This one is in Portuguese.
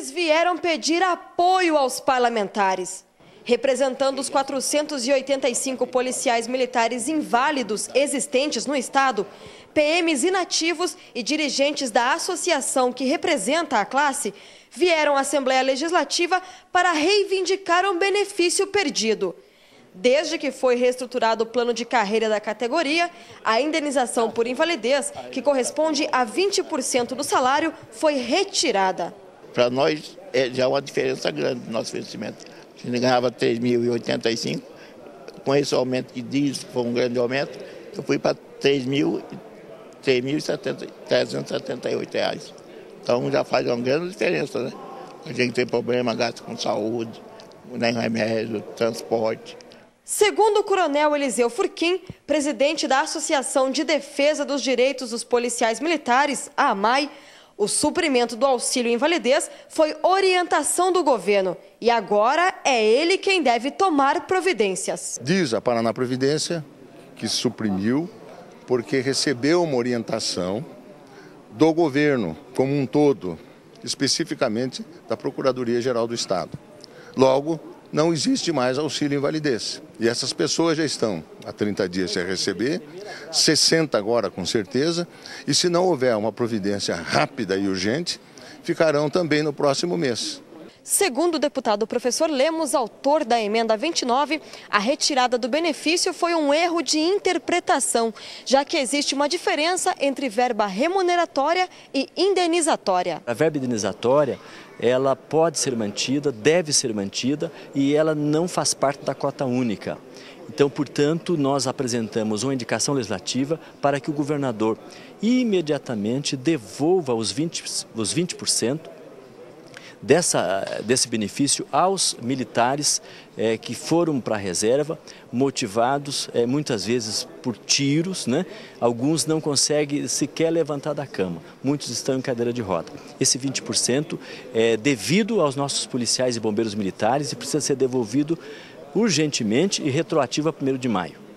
PMs vieram pedir apoio aos parlamentares. Representando os 485 policiais militares inválidos existentes no Estado, PMs inativos e dirigentes da associação que representa a classe vieram à Assembleia Legislativa para reivindicar um benefício perdido. Desde que foi reestruturado o plano de carreira da categoria, a indenização por invalidez, que corresponde a 20% do salário, foi retirada. Para nós é já uma diferença grande no nosso vencimento. A gente ganhava 3.085, com esse aumento que diz que foi um grande aumento, eu fui para 3.378 reais. Então já faz uma grande diferença, né? A gente tem problema, gasto com saúde, né, remédio, transporte. Segundo o coronel Eliseu Furquim, presidente da Associação de Defesa dos Direitos dos Policiais Militares, a AMAI, o suprimento do auxílio invalidez foi orientação do governo e agora é ele quem deve tomar providências. Diz a Paraná Providência que suprimiu porque recebeu uma orientação do governo como um todo, especificamente da Procuradoria-Geral do Estado. Logo, não existe mais auxílio invalidez. E essas pessoas já estão há 30 dias sem receber, 60 agora com certeza, e se não houver uma providência rápida e urgente, ficarão também no próximo mês. Segundo o deputado professor Lemos, autor da emenda 29, a retirada do benefício foi um erro de interpretação, já que existe uma diferença entre verba remuneratória e indenizatória. A verba indenizatória ela pode ser mantida, deve ser mantida e ela não faz parte da cota única. Então, portanto, nós apresentamos uma indicação legislativa para que o governador imediatamente devolva os 20%, os 20% dessa, desse benefício aos militares é, que foram para a reserva, motivados é, muitas vezes por tiros, né? alguns não conseguem sequer levantar da cama, muitos estão em cadeira de roda. Esse 20% é devido aos nossos policiais e bombeiros militares e precisa ser devolvido urgentemente e retroativo a 1 de maio.